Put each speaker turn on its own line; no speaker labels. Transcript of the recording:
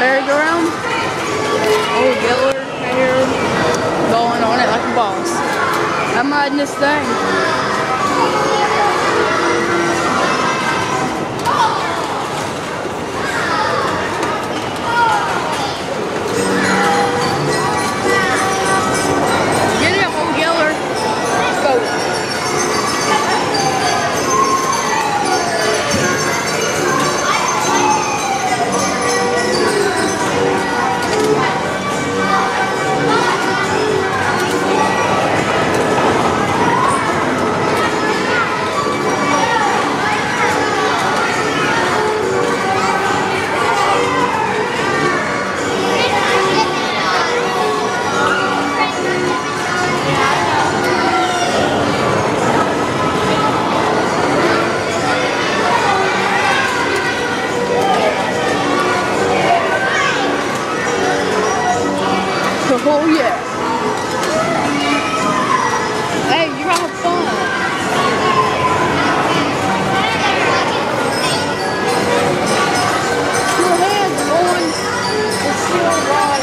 merry-go-round. Oh, Gillard right here going on it like a boss. I'm riding this thing. Oh yeah. Hey, you have fun. Your hands the steel rod